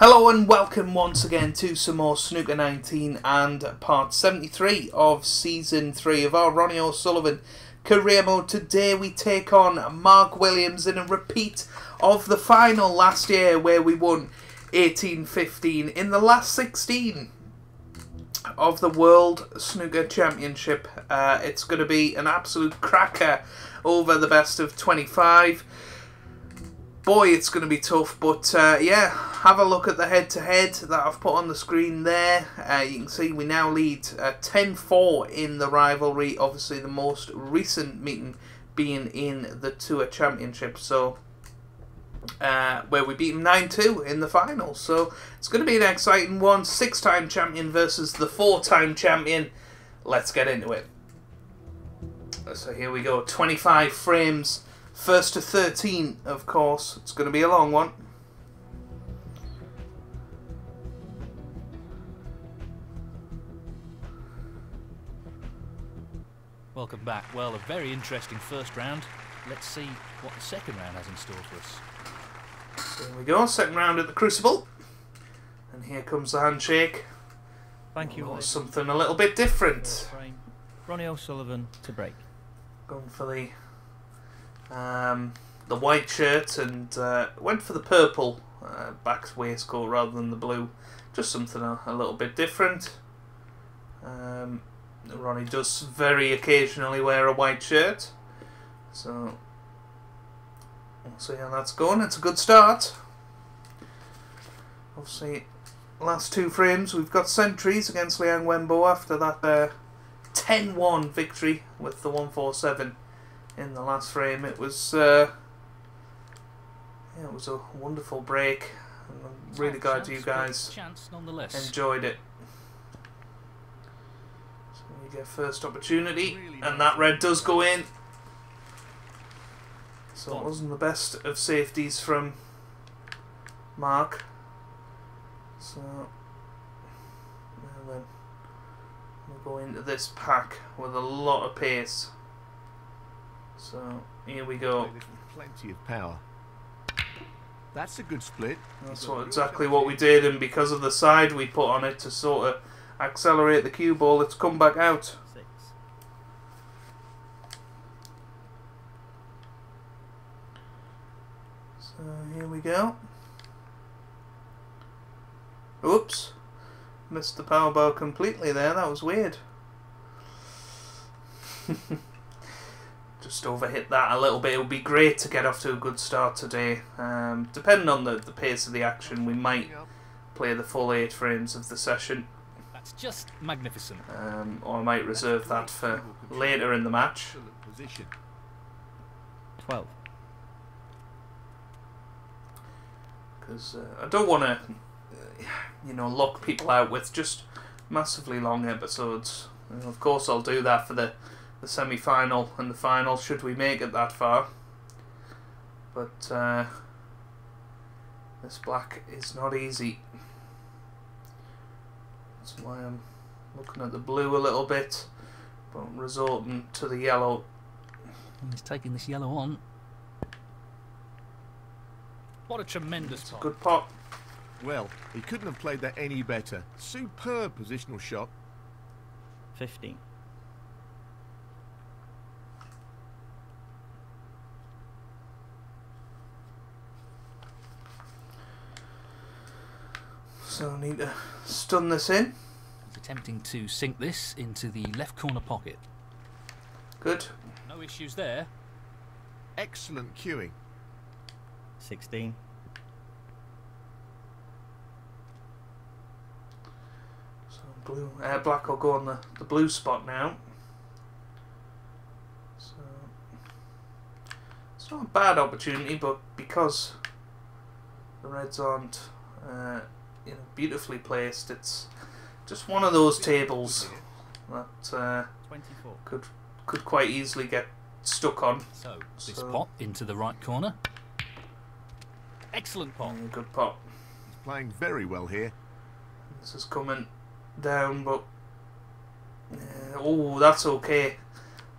Hello and welcome once again to some more Snooker 19 and part 73 of season 3 of our Ronnie O'Sullivan career mode. Today we take on Mark Williams in a repeat of the final last year where we won 18-15 in the last 16 of the World Snooker Championship. Uh, it's going to be an absolute cracker over the best of 25 boy, it's going to be tough. But uh, yeah, have a look at the head-to-head that I've put on the screen there. Uh, you can see we now lead 10-4 uh, in the rivalry. Obviously, the most recent meeting being in the Tour Championship. So, uh, where we beat him 9-2 in the final. So, it's going to be an exciting one. Six-time champion versus the four-time champion. Let's get into it. So here we go. 25 frames First to 13, of course. It's going to be a long one. Welcome back. Well, a very interesting first round. Let's see what the second round has in store for us. So here we go, second round at the Crucible. And here comes the handshake. Thank you. Oh, something a little bit different. Ronnie O'Sullivan to break. Going for the um, the white shirt and uh, went for the purple uh, back waistcoat rather than the blue. Just something a, a little bit different. Um, Ronnie does very occasionally wear a white shirt. So we'll see how that's going. It's a good start. Obviously, last two frames we've got centuries against Liang Wenbo after that 10-1 uh, victory with the 147 in the last frame. It was uh, yeah, it was a wonderful break. I'm really glad you guys enjoyed it. So we get first opportunity, and that red does go in. So it wasn't the best of safeties from Mark. So then we'll go into this pack with a lot of pace. So here we go. Plenty of power. That's a good split. That's what, exactly what we did, and because of the side we put on it to sort of accelerate the cue ball, it's come back out. Six. So here we go. Oops. Missed the power bar completely there, that was weird. just overhit that a little bit. It would be great to get off to a good start today. Um, depending on the, the pace of the action, we might play the full eight frames of the session. That's just magnificent. Um, or I might reserve that for later in the match. 12. Because uh, I don't want to, uh, you know, lock people out with just massively long episodes. And of course, I'll do that for the the semi-final and the final should we make it that far? But uh, this black is not easy. That's why I'm looking at the blue a little bit but resorting to the yellow. He's taking this yellow on. What a tremendous it's a good pot. Well he couldn't have played that any better. Superb positional shot. 15 So I need to stun this in. Attempting to sink this into the left corner pocket. Good. No issues there. Excellent cueing. 16. So blue, uh, black will go on the, the blue spot now. So it's not a bad opportunity, but because the reds aren't uh, you know, beautifully placed. It's just one of those tables that uh, could could quite easily get stuck on. So this so. pot into the right corner. Excellent pot. Mm, good pot. He's playing very well here. This is coming down, but uh, oh, that's okay.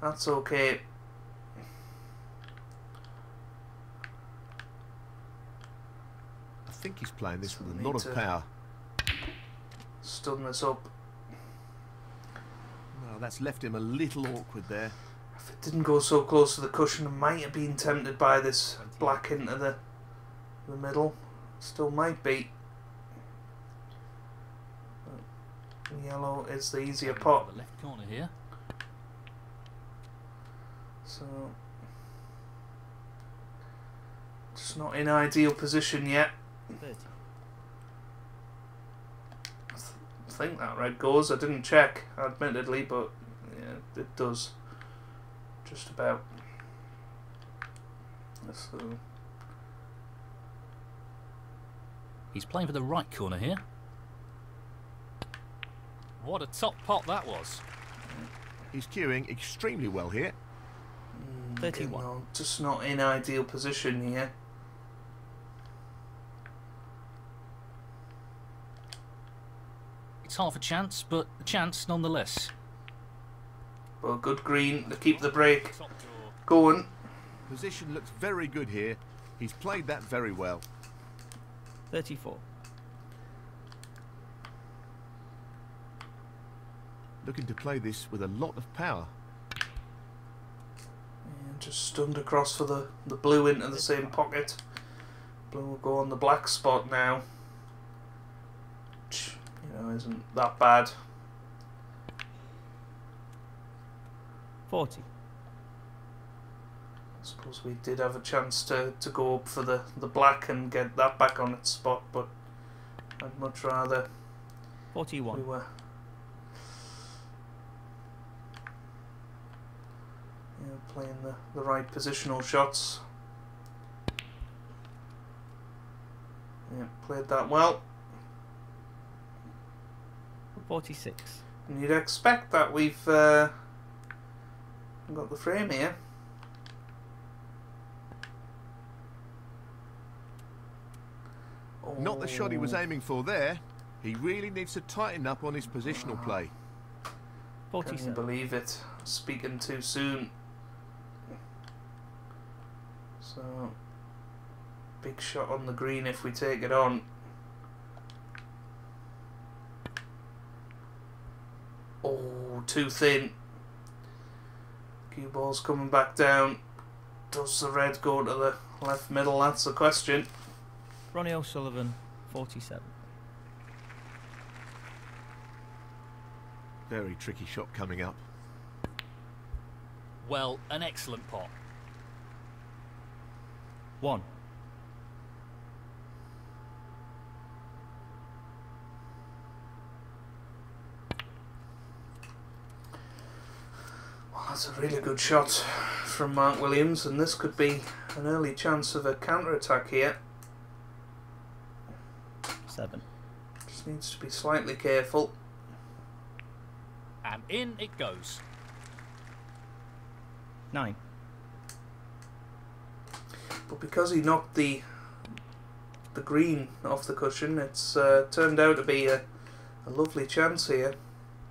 That's okay. Think he's playing this So with a lot of power. Stun this up. Well, that's left him a little awkward there. If it didn't go so close to the cushion, I might have been tempted by this black into the the middle. Still might be. But Yellow is the easier Going pot, The left corner here. so just not in ideal position yet. 30. I think that red goes. I didn't check, admittedly, but yeah, it does. Just about. So He's playing for the right corner here. What a top pot that was. He's cueing extremely well here. Mm, 31. no, just not in ideal position here. Half a chance, but a chance nonetheless. But a good green to keep the break Top going. Position looks very good here. He's played that very well. 34. Looking to play this with a lot of power. And just stunned across for the, the blue into the same pocket. Blue will go on the black spot now. You know, isn't that bad. 40. I suppose we did have a chance to, to go up for the, the black and get that back on its spot, but I'd much rather 41. we 41. were yeah, playing the, the right positional shots. Yeah, played that well. 46. And you'd expect that we've uh, got the frame here. Not the shot he was Oh. aiming for there. He really needs to tighten up on his positional play. Can you 47. believe it? Speaking too soon. So, big shot on the green if we take it on. Oh, too thin. Cue ball's coming back down. Does the red go to the left middle? That's the question. Ronnie O'Sullivan, 47. Very tricky shot coming up. Well, an excellent pot. 1. That's a really good shot from Mark Williams, and this could be an early chance of a counter attack here. 7. Just needs to be slightly careful. And in it goes. 9. But because he knocked the the green off the cushion, it's uh, turned out to be a, a lovely chance here.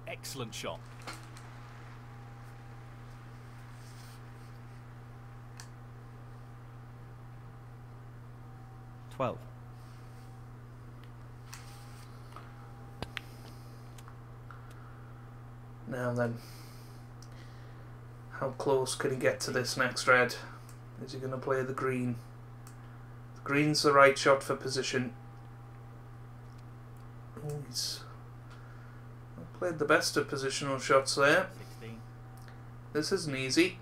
Excellent shot. Twelve. Now then, how close can he get to this next red? Is he going to play the green? The green's the right shot for position. Oh, he's played the best of positional shots there. 16. This isn't easy.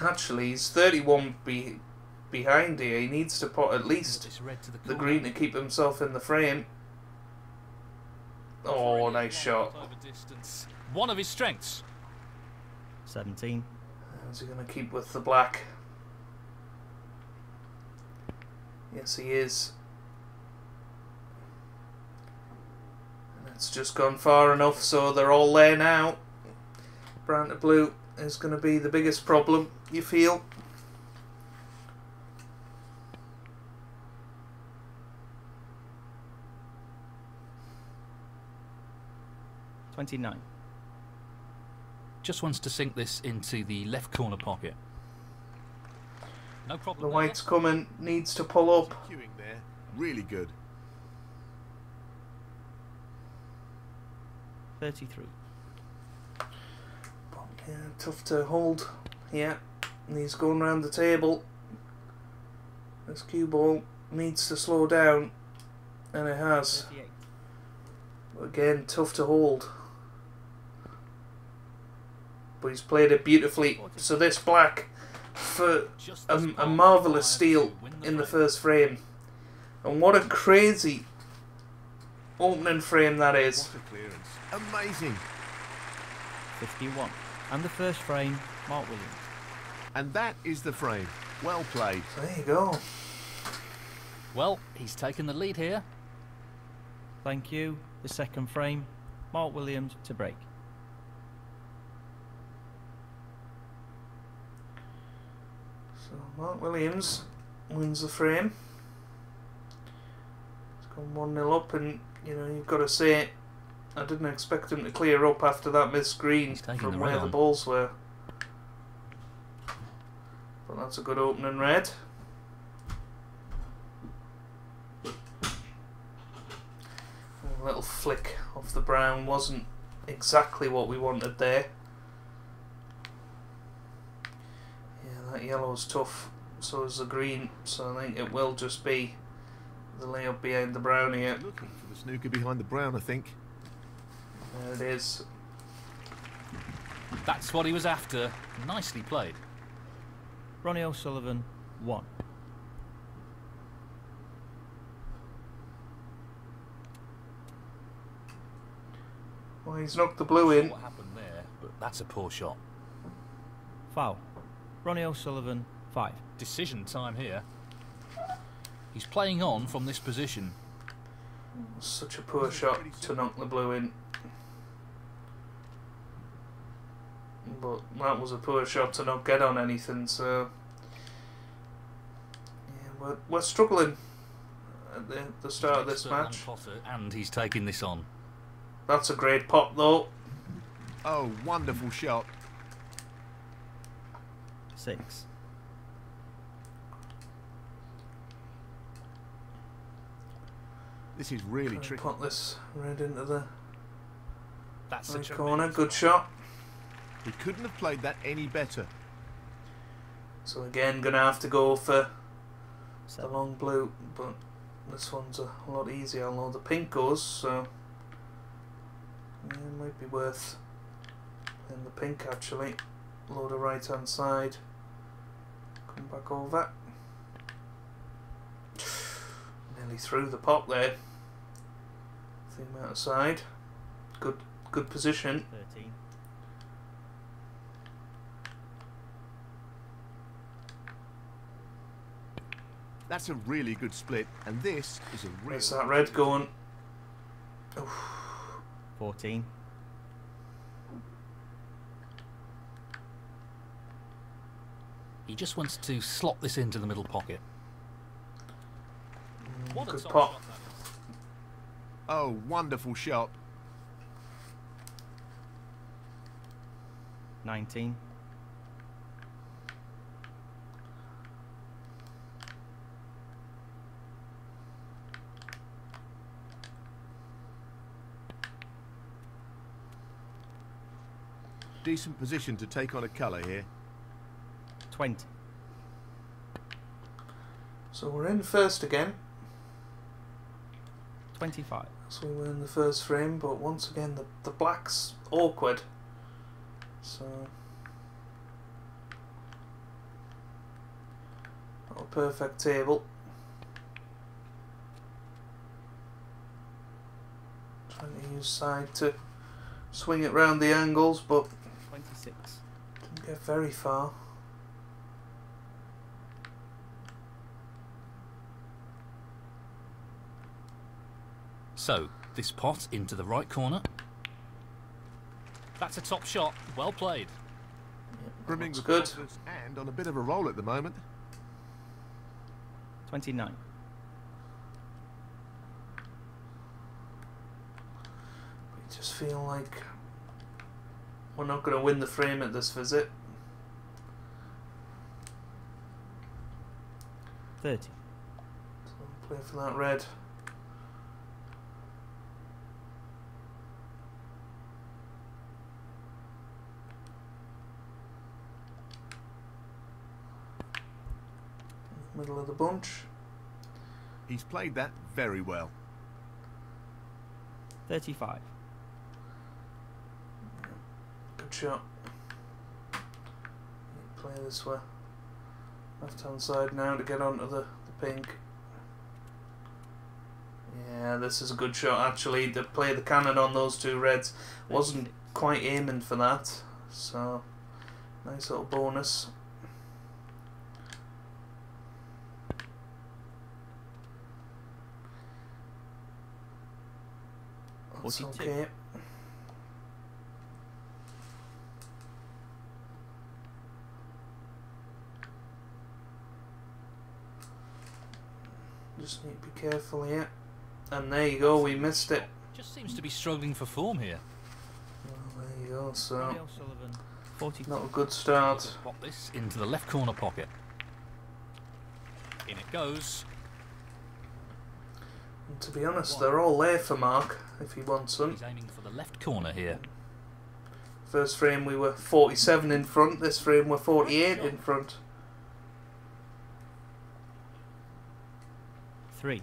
Actually, he's 31 be- behind here. He needs to put at least this red to the, the green to keep himself in the frame. Oh, nice shot. long over distance. One of his strengths. 17. Is he going to keep with the black? Yes, he is. And it's just gone far enough, so they're all there now. Brown to blue is going to be the biggest problem, you feel? Twenty-nine. Just wants to sink this into the left corner pocket. No problem. The there. white's coming, needs to pull up. Cueing there. Really good. 33. Yeah, tough to hold. Yeah, and he's going round the table. This cue ball needs to slow down, and it has. Again, tough to hold. But he's played it beautifully. So this black for a, a marvellous steal in the first frame. And what a crazy opening frame that is. What a clearance. Amazing. 51. And the first frame, Mark Williams. And that is the frame. Well played. There you go. Well, he's taken the lead here. Thank you. The second frame, Mark Williams to break. So Mark Williams wins the frame. It's gone 1 0 up, and you know, you've got to say, I didn't expect him to clear up after that missed green from the where the balls were. But that's a good opening red. A little flick off the brown wasn't exactly what we wanted there. Yeah, that yellow's tough. So is the green. So I think it will just be the layup behind the brown here. Looking for the snooker behind the brown, I think. There it is. That's what he was after. Nicely played. Ronnie O'Sullivan, 1. Well, he's knocked the blue in. What happened there? But that's a poor shot. Foul. Ronnie O'Sullivan, 5. Decision time here. He's playing on from this position. Such a poor shot to knock the blue in. But that was a poor shot to not get on anything, so. Yeah, we're, we're struggling at the, the start of this match. Potter, and he's taking this on. That's a great pot, though. Oh, wonderful shot. 6. This is really Try tricky. Put this red into the That's a right tremendous corner. Good shot. He couldn't have played that any better. So again, gonna have to go for the long blue, but this one's a lot easier. Although the pink goes, so yeah, it might be worth in the pink actually. Load the right hand side. Come back over. Nearly through the pot there. Thing out of side. Good, good position. 13. That's a really good split, and this is a real. Where's that red going? Oof. 14. He just wants to slot this into the middle pocket. Mm, what a Good top shot that is. Oh, wonderful shot. 19. Decent position to take on a colour here. 20. So we're in first again. 25. So we're in the first frame, but once again the the black's awkward. So not a perfect table. Trying to use side to swing it round the angles, but 26. didn't get very far. So, this pot into the right corner. That's a top shot. Well played. Brimming with good. and on a bit of a roll at the moment. 29. We just feel like we're not going to win the frame at this visit. 30. So play for that red. Middle of the bunch. He's played that very well. 35. Good shot. Play this way. Left hand side now to get onto the, the pink. Yeah, this is a good shot actually. To play the cannon on those two reds. Wasn't quite aiming for that. So, nice little bonus. 42. okay. Just need to be careful here. And there you go, we missed it. Just seems to be struggling for form here. Well, there you go, so Ronnie O'Sullivan, 42. not a good start. Pop this into the left corner pocket. In it goes. And to be honest, they're all there for Mark if he wants them. He's aiming for the left corner here. First frame we were 47 in front, this frame we're 48 in front. 3.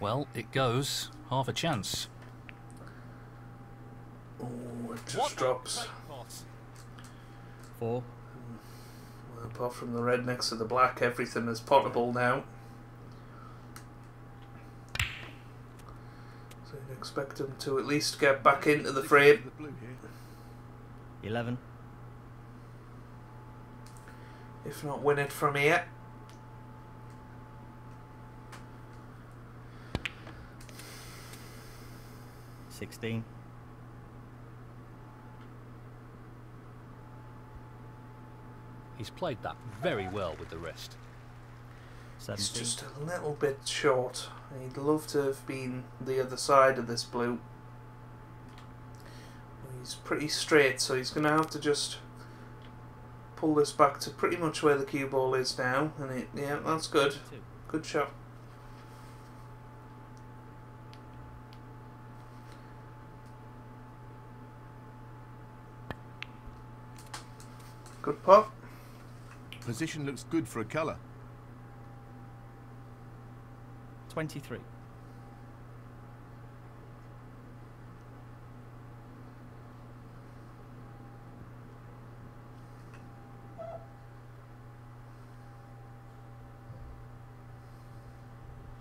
Well, it goes. Half a chance. Oh, it just drops. 4. Well, apart from the red next to the black, everything is potable now. So you'd expect him to at least get back into the frame. The blue here. 11. If not win it from here. Sixteen. He's played that very well with the rest. He's just a little bit short. He'd love to have been the other side of this blue. He's pretty straight, so he's going to have to just pull this back to pretty much where the cue ball is now. And it, yeah, that's good. Good shot. Good pop. Position looks good for a colour. 23.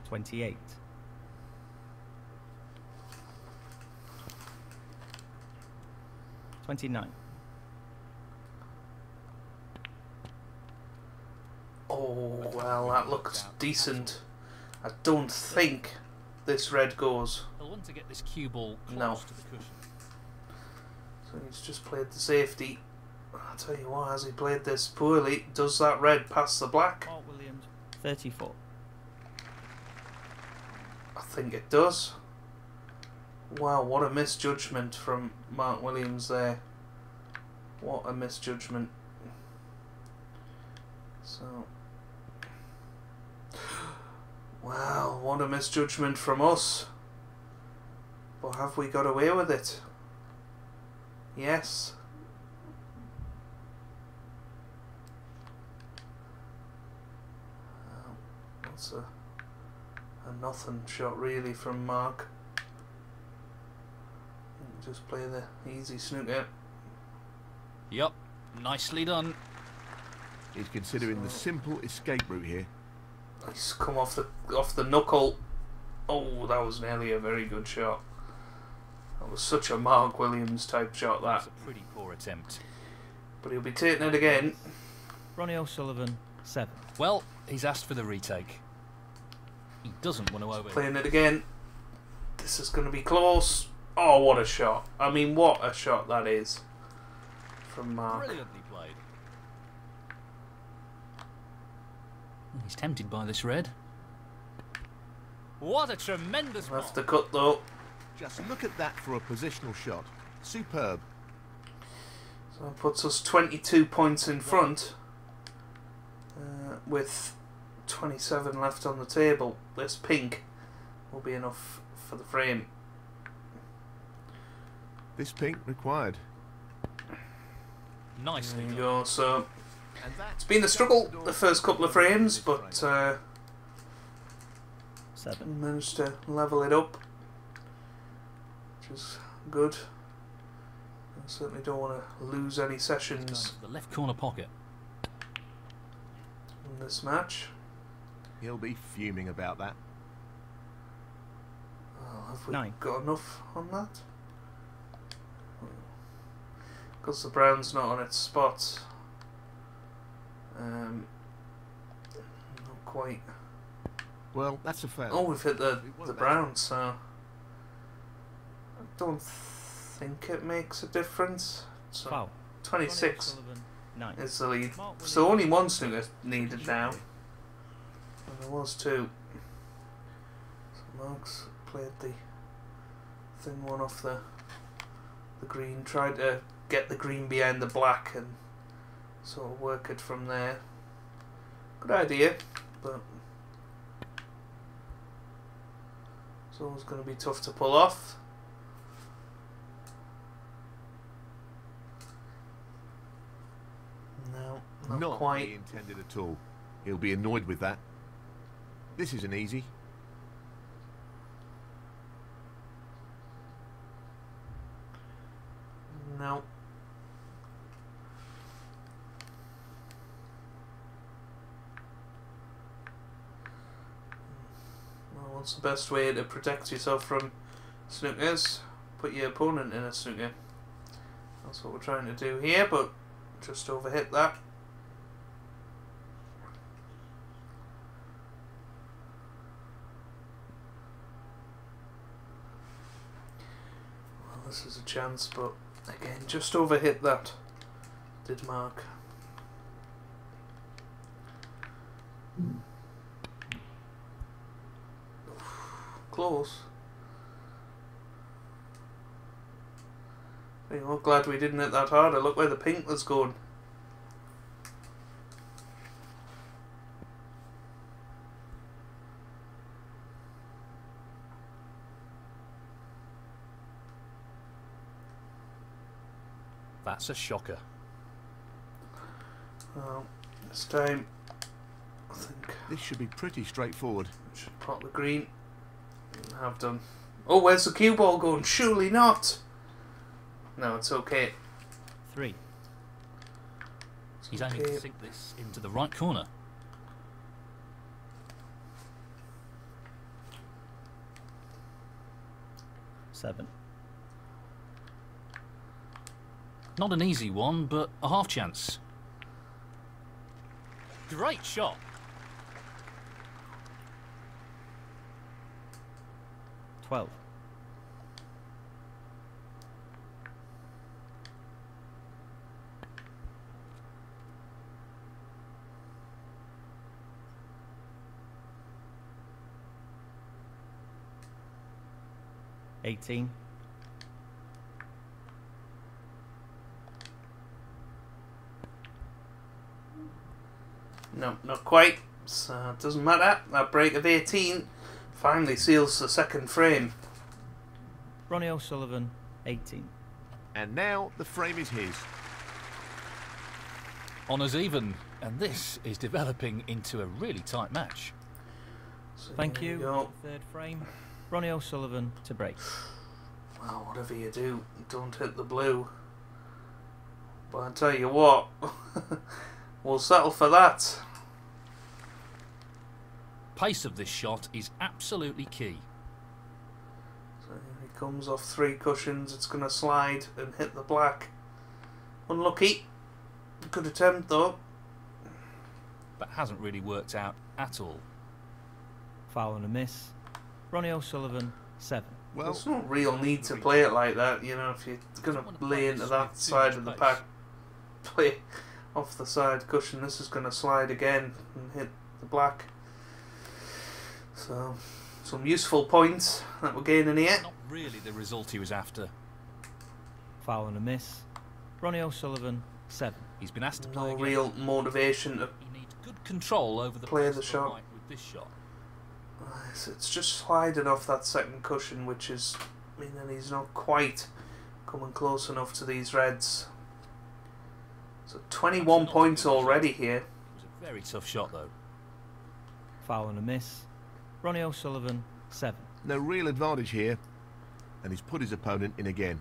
Twenty-eight. Twenty-nine. Oh, well, that looked decent. I don't think this red goes. He'll want to get this cue ball close No. to the cushion. So he's just played the safety. I'll tell you what, as he played this poorly, does that red pass the black? Mark Williams. Thirty-four. I think it does. Wow, what a misjudgment from Mark Williams there. What a misjudgment. So. Wow, what a misjudgment from us. But have we got away with it? Yes. Um, That's a, a nothing shot really from Mark. Just play the easy snooker. Yep, nicely done. He's considering the simple escape route here. He's come off the off the knuckle. Oh, that was nearly a very good shot. That was such a Mark Williams type shot That's a pretty poor attempt. But he'll be taking it again. Ronnie O'Sullivan. Seven. Well, he's asked for the retake. He doesn't want to over. Playing it again. This is going to be close. Oh, what a shot. I mean, what a shot that is from Mark. Brilliantly played. He's tempted by this red. What a tremendous Have ball. to cut though. Just look at that for a positional shot. Superb. So that puts us 22 points in front. Uh, with 27 left on the table. This pink will be enough for the frame. This pink required. Nicely There you done. go. So And it's that's been a struggle the first couple of frames, but uh, Seven. managed to level it up, which is good. I certainly don't want to lose any sessions the left corner pocket. in this match. He'll be fuming about that. Well, have we Nine. got enough on that? Because the brown's not on its spot. Um, not quite. Well, that's a fail. Oh, we've hit the, the better. brown, so. I don't think it makes a difference. So Foul. 26 nine. is the lead. So only one snooker needed now. And there was two. So Mark's played the thin one off the the green, tried to get the green behind the black and sort of work it from there. Good idea, but it's always going to be tough to pull off. No, not, Not quite. intended at all. He'll be annoyed with that. This isn't easy. No. Well, what's the best way to protect yourself from snookers? Put your opponent in a snooker. That's what we're trying to do here, but just overhit that. Well, this is a chance, but again, just overhit that. Did Mark. Hmm. Close. You know, glad we didn't hit that harder. Look where the pink was going. That's a shocker. Well, this time, I think This should be pretty straightforward. I should pot the green. Have done. Oh, where's the cue ball going? Surely not. No, it's okay. Three. It's He's aiming to sink this into the right corner. Seven. Not an easy one, but a half chance. Great shot. Twelve. Eighteen. No, not quite. So it doesn't matter. That break of 18 finally seals the second frame. Ronnie O'Sullivan, 18. And now the frame is his. Honours even, and this is developing into a really tight match. So Thank there you. Third frame. Ronnie O'Sullivan to break. Well, whatever you do, don't hit the blue. But I tell you what, we'll settle for that. Pace of this shot is absolutely key. So he comes off three cushions. It's going to slide and hit the black. Unlucky. Good attempt though. but hasn't really worked out at all. Foul and a miss. Ronnie O'Sullivan, 7. Well, There's no real need to play it like that, you know, if you're going wanna play lay into that side of the pack. Play off the side cushion. This is going to slide again and hit the black. So, some useful points that we're gaining here. Not really the result he was after. Foul and a miss. Ronnie O'Sullivan, 7. He's been asked to play No again. real motivation to He needs good control over the Play the shot. right with this shot. It's- It's just sliding off that second cushion, which is meaning he's not quite coming close enough to these reds. So 21 points already here. It was a very tough shot though. Foul and a miss. Ronnie O'Sullivan, 7. No real advantage here. And he's put his opponent in again.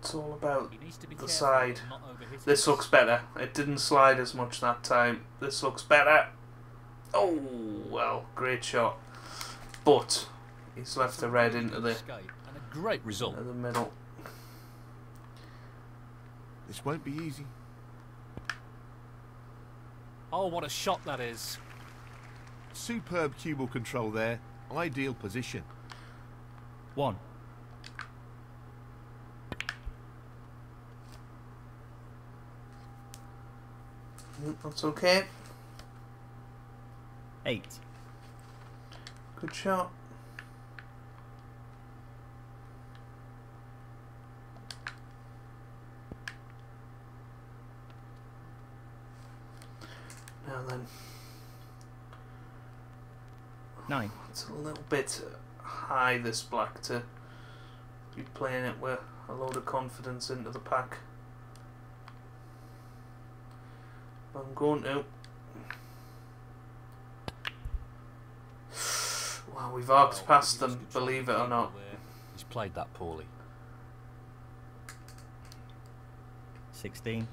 It's all about He needs to be The side. This looks better. It didn't slide as much that time. This looks better. Oh, well, great shot. But he's left the red into the, and a great result. into the middle. This won't be easy. Oh, what a shot that is! Superb cue ball control there. Ideal position. 1. Mm, That's okay. 8. Good shot. Now then, 9. it's a little bit high this black to be playing it with a load of confidence into the pack. I'm going to. Wow, we've arced Oh, past them, believe it or not. He's played that poorly. 16.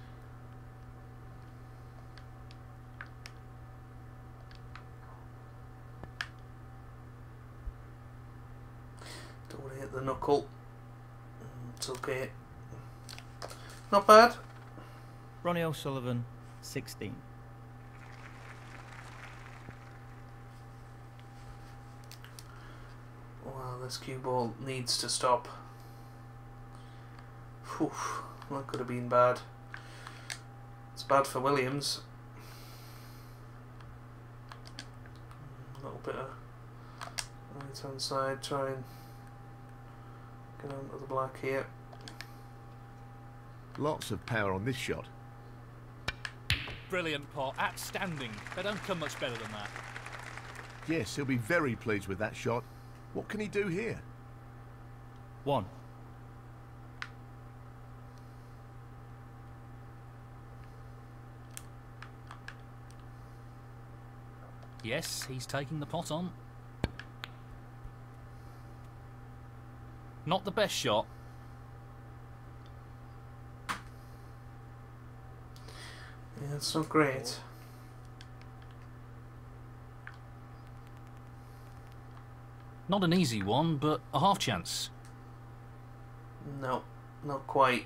Don't want to hit the knuckle. Mm, It's okay. Not bad. Ronnie O'Sullivan, 16. Wow, this cue ball needs to stop. Whew, that could have been bad. It's bad for Williams. A little bit of right hand side, try and get onto the black here. Lots of power on this shot. Brilliant pot, outstanding. They don't come much better than that. Yes, he'll be very pleased with that shot. What can he do here? 1. Yes, he's taking the pot on. Not the best shot. It's not great. Not an easy one, but a half chance. No, not quite.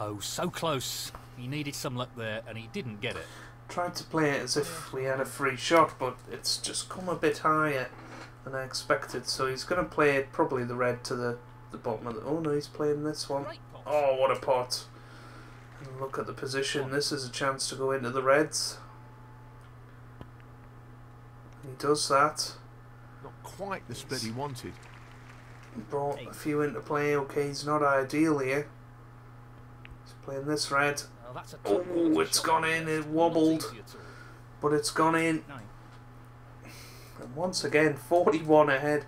Oh, so close. He needed some luck there, and he didn't get it. Tried to play it as if we had a free shot, but it's just come a bit higher than I expected. So he's going to play it probably the red to the, the bottom of the. Oh no, he's playing this one. Oh, what a pot! And look at the position. This is a chance to go into the reds. He does that. Not quite the split he wanted. Brought a few into play. Okay, he's not ideal here. He's playing this red, Oh, that's a oh, top-quality it's shot. gone in, it wobbled. easy at all. but it's gone in. And once again, 41 ahead.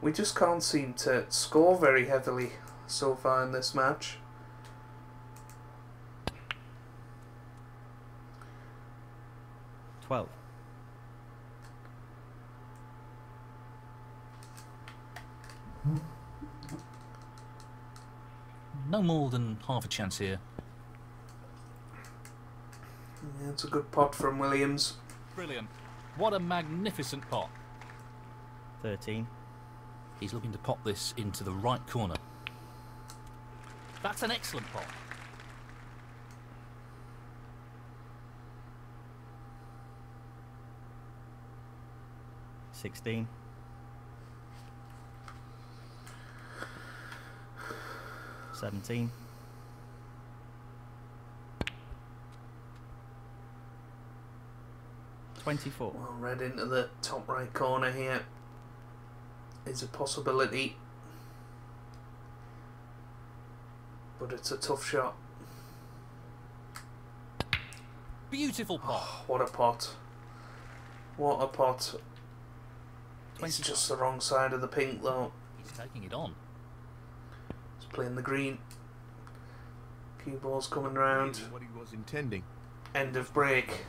We just can't seem to score very heavily so far in this match. Twelve. No more than half a chance here. Yeah, it's a good pot from Williams. Brilliant. What a magnificent pot. Thirteen. He's looking to pop this into the right corner. That's an excellent pot. Sixteen. Seventeen. Twenty-four. Well, red into the top right corner here is a possibility. But it's a tough shot. Beautiful pot. Oh, what a pot. What a pot. It's 25. just the wrong side of the pink though. He's taking it on. He's playing the green. Cue ball's coming round. What he was intending. End of break.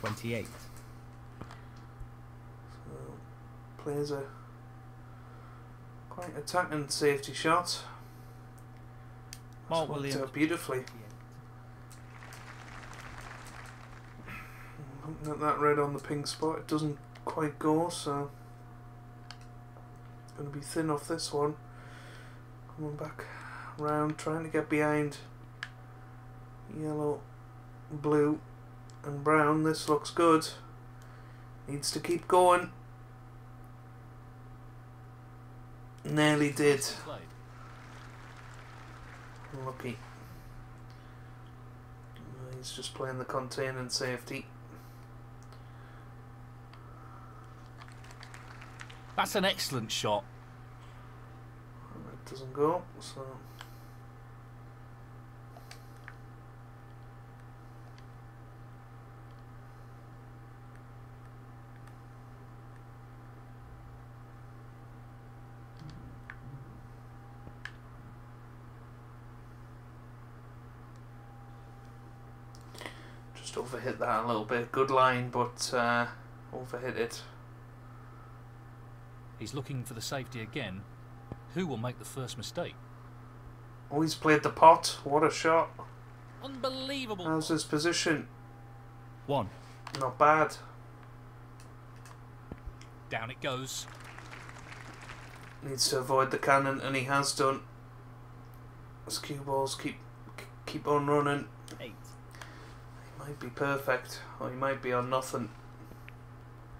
28. So, plays a quite attacking safety shot. Mark That's worked Williams. out beautifully. Looking at that red on the pink spot, it doesn't quite go, so going to be thin off this one. Coming back round, trying to get behind yellow, blue, and brown. This looks good. Needs to keep going. Nearly did. Lucky. He's just playing the containing safety. That's an excellent shot. It doesn't go, so. Just overhit that a little bit. Good line, but uh, overhit it. He's looking for the safety again. Who will make the first mistake? Oh, he's played the pot. What a shot. Unbelievable. How's his position? 1. Not bad. Down it goes. Needs to avoid the cannon, and he has done. His cue balls keep keep on running. 8. He might be perfect, or he might be on nothing.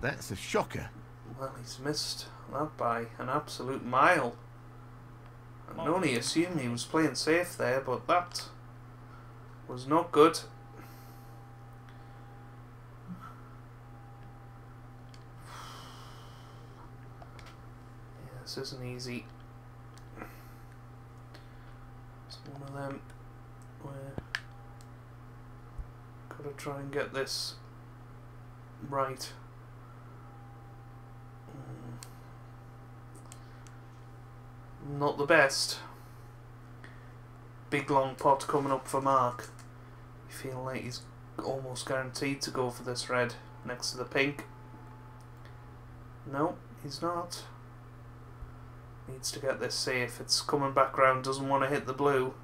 That's a shocker. Well, he's missed that by an absolute mile. And Oh. only assumed he was playing safe there, but that was not good. Yeah, this isn't easy. It's one of them where gotta try and get this right. Not the best. Big long pot coming up for Mark. You feel like he's almost guaranteed to go for this red next to the pink. No, he's not. Needs to get this safe. It's coming back round, doesn't want to hit the blue.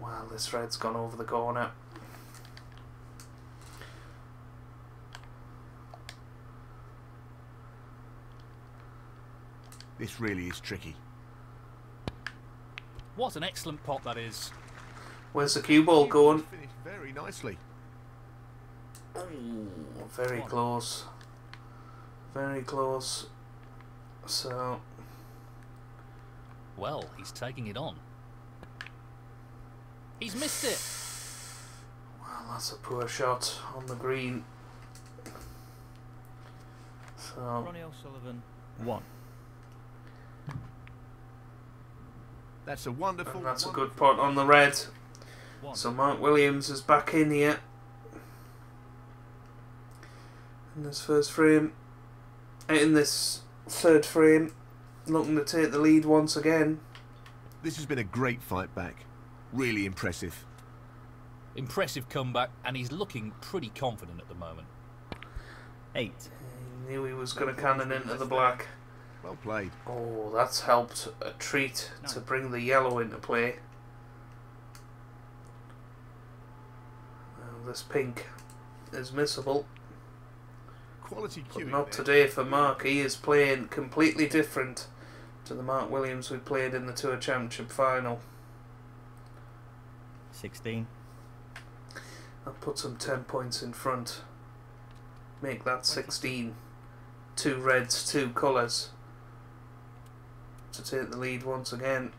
Wow, this red's gone over the corner. This really is tricky. What an excellent pot that is. Where's the cue ball going? Finished very nicely. Very close. Very close. So, Well, he's taking it on. He's missed it. well, that's a poor shot on the green. So, Ronnie O'Sullivan. 1. That's a wonderful. and that's a good pot on the red. 1. So Mark Williams is back in here. In this first frame. Eh, in this third frame. Looking to take the lead once again. This has been a great fight back. Really impressive. Impressive comeback, and he's looking pretty confident at the moment. 8. He knew he was going to cannon into the black. Well played. Oh, that's helped a treat to bring the yellow into play. Well, this pink is missable, Quality but not there. today for Mark. He is playing completely different to the Mark Williams we played in the Tour Championship final. 16. That puts him 10 points in front. Make that 16. Two reds, two colours. To take the lead once again.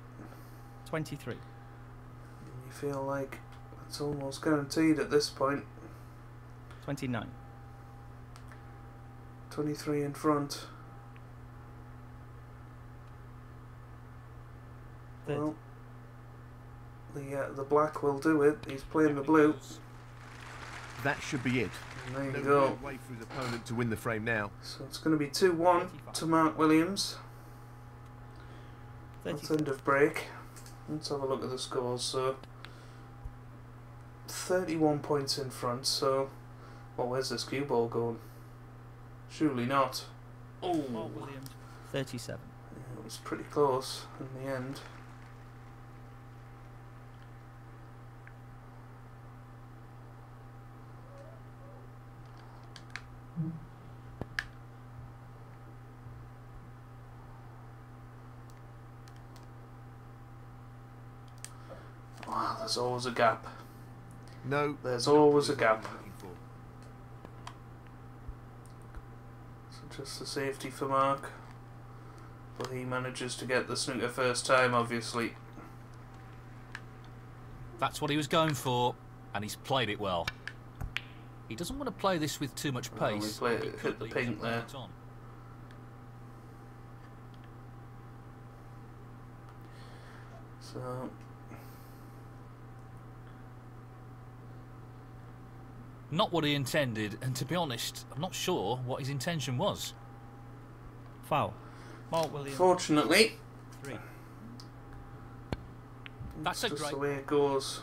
23. You feel like it's almost guaranteed at this point. 29. 23 in front. 30. Well, the uh, the black will do it. He's playing the Down it blue. That should be it. And there you No go. real way for his opponent to win the frame now. So it's going to be 2 1 to Mark Williams. 30. That's end of break. Let's have a look at the scores. So, 31 points in front. So, well, where's this cue ball going? Surely not. Oh, oh Mark Williams, 37. it was pretty close in the end. Wow, there's always a gap. No. There's always a gap. I'm looking for. So just the safety for Mark. But he manages to get the snooker first time, obviously. That's what he was going for, and he's played it well. He doesn't want to play this with too much Well, he pace. played- he hit the pink there. right on. So Not what he intended, and to be honest, I'm not sure what his intention was. Foul. Mark Williams, fortunately, 3. That's it's a just great- the way it goes.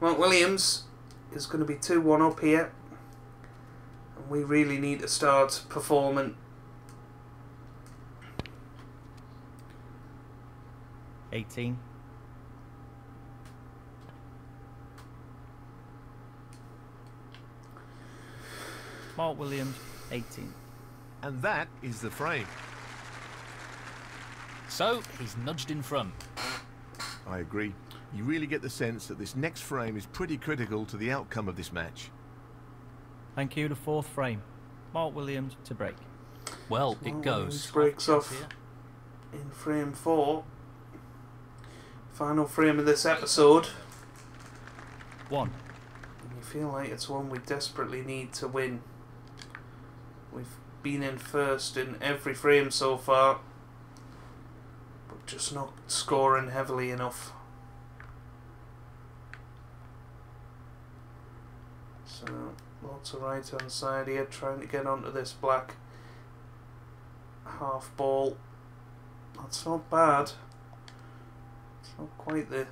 Mark Williams is going to be two one up here, and we really need to start performing. Eighteen. Mark Williams, 18. And that is the frame. So he's nudged in front. I agree. You really get the sense that this next frame is pretty critical to the outcome of this match. Thank you, the fourth frame. Mark Williams to break. Well, Well, it goes. breaks off. here. In frame four, final frame of this episode, 1. and you feel like it's one we desperately need to win. We've been in first in every frame so far, but just not scoring heavily enough. So, lots of right hand side here, trying to get onto this black half ball. That's not bad. It's not quite the,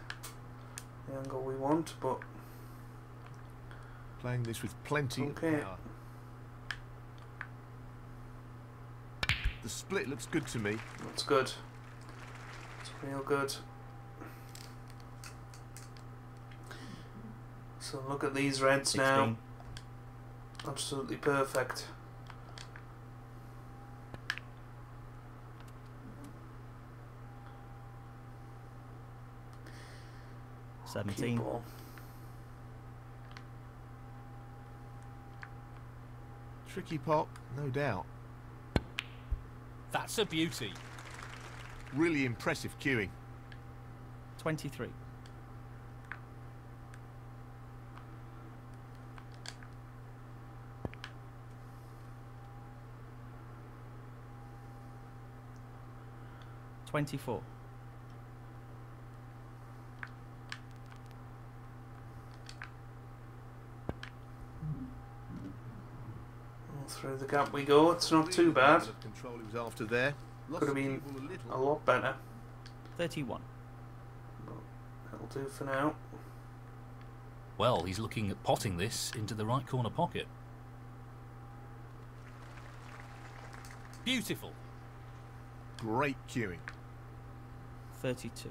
the angle we want, but Playing this with plenty Okay. of power. The split looks good to me. that's good. It's real good. So look at these reds 16. now. Absolutely perfect. 17. ball. Tricky pop, no doubt. That's a beauty. Really impressive cueing. 23. Twenty-four. Well, Through the gap we go. It's not too bad. Out of Control he after there. Could have been a little. A lot better. Thirty-one. That'll do for now. Well, he's looking at potting this into the right corner pocket. Beautiful. Great cueing. Thirty-two.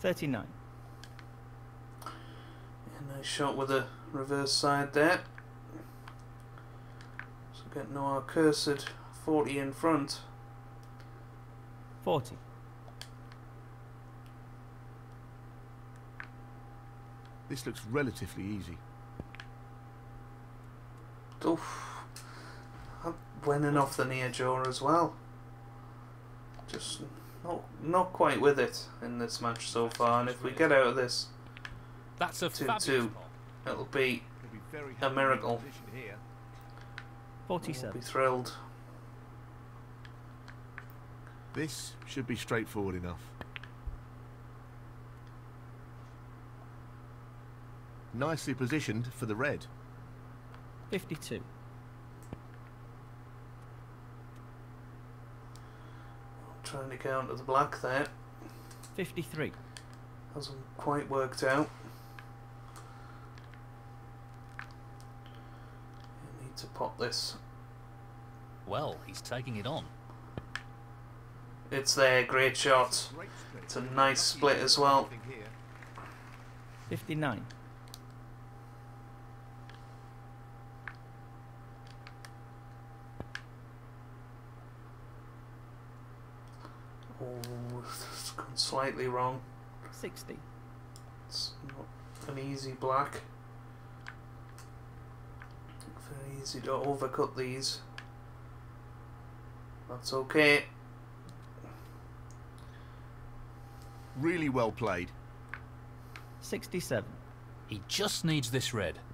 Thirty-nine. Yeah, nice shot with the reverse side there. So getting our cursed 40 in front. Forty. This looks relatively easy. Oof. I'm winning off the near jaw as well. Just not, not quite with it in this match so far. And if we get out of this, That's a 2 2, it'll be He'll be very A miracle. the position here. I'll be thrilled. This should be straightforward enough. Nicely positioned for the red. 52. Trying to counter the black there. 53. Hasn't quite worked out. You need to pop this. Well, he's taking it on. It's there, great shot. It's a nice split as well. 59. Oh, it's gone slightly wrong. 60. It's not an easy black. Very easy to overcut these. That's okay. Really well played. 67. He just needs this red.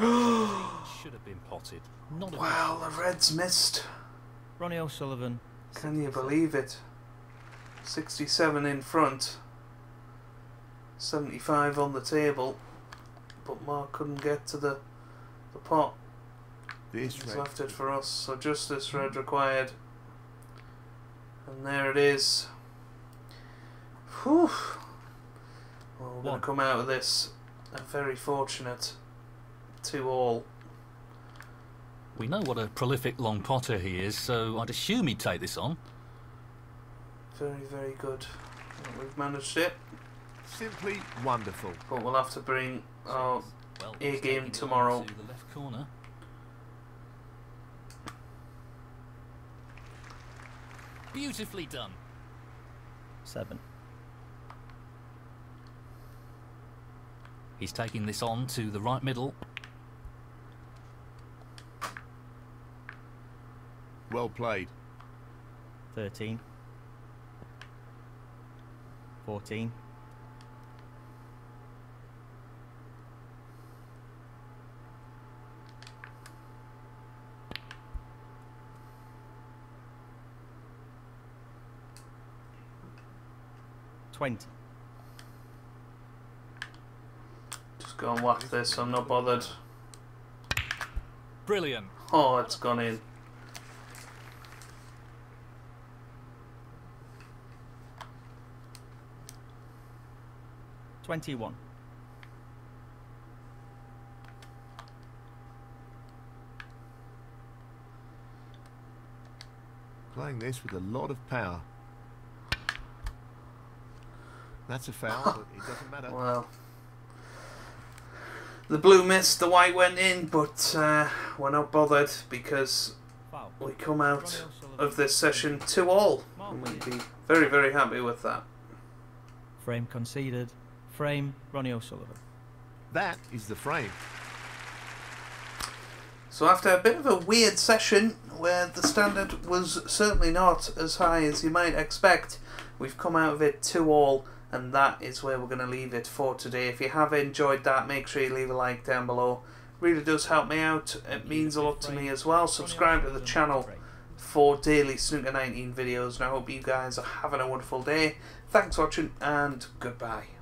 Oh, should have been potted. Not a Wow, the red's missed. Ronnie O'Sullivan. Can you believe it? 67 in front, 75 on the table, but Mark couldn't get to the the pot. This He's red. left it for us, so just this red required. And there it is. Whew. Well, we're going to come out of this a very fortunate two all. We know what a prolific long potter he is, so I'd assume he'd take this on. Very, very good. Well, We've managed it, Simply wonderful. but we'll have to bring our Well, A game taking it on tomorrow. To the left corner. Beautifully done. 7. He's taking this on to the right middle. Well played. 13. 14. Twenty. just go and whack this. I'm not bothered. Brilliant. Oh, it's gone in. Twenty-one. Playing this with a lot of power. That's a foul, but it doesn't matter. Well, the blue missed, the white went in, but uh, we're not bothered because we come out of this session two all, and we'd be very, very happy with that. Frame conceded. Frame Ronnie O'Sullivan. That is the frame. So after a bit of a weird session where the standard was certainly not as high as you might expect, we've come out of it two all, and that is where we're going to leave it for today. If you have enjoyed that, make sure you leave a like down below. Really does help me out. It means a lot to me as well. Subscribe to the channel for daily Snooker 19 videos, and I hope you guys are having a wonderful day. Thanks for watching, and goodbye.